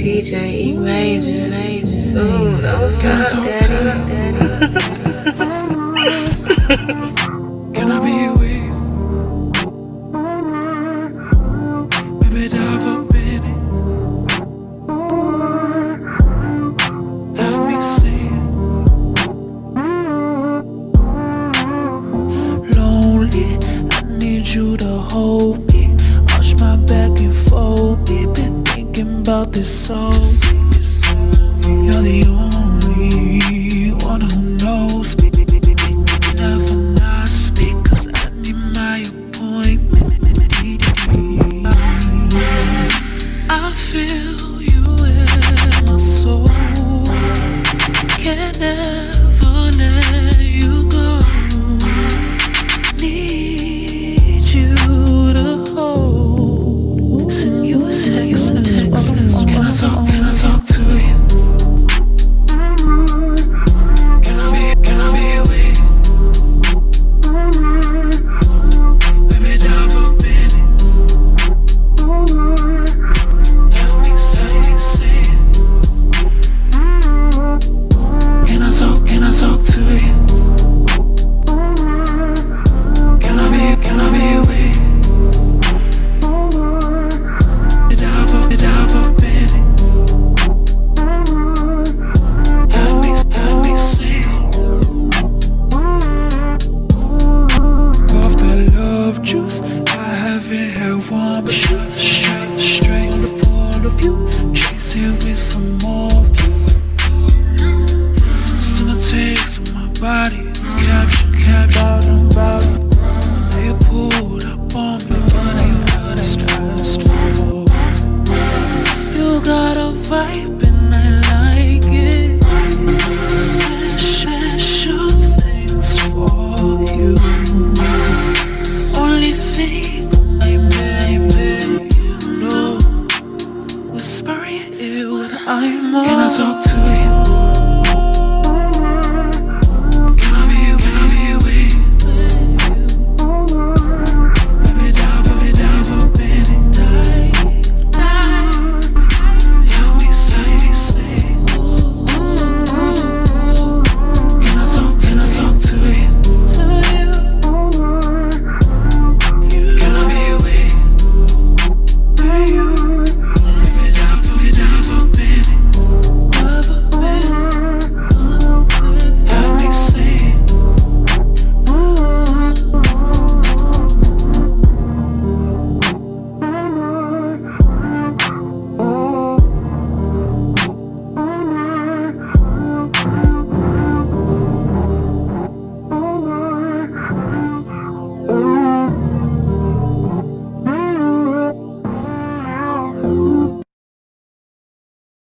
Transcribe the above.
DJ Major, Major. Ooh, don't stop, Daddy, Daddy. Can I be with you? Baby, dive in it. Let me see. Lonely, I need you to hold me. this soul You're the only one who knows me. haven't had one But straight, straight, straight on the floor of you. Chasing with some more of you. Still it takes my body. Capture, capture, bottom, bottom They pulled up on me but they run it stressed for? You got a vibe talk to you.